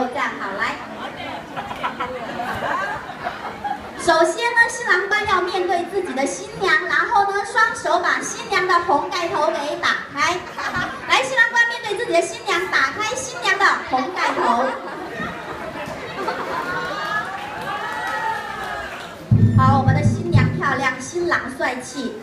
都站好来。首先呢新郎官要面对自己的新娘然后呢双手把新娘的红盖头给打开。来新郎官面对自己的新娘打开新娘的红盖头。好我们的新娘漂亮新郎帅气。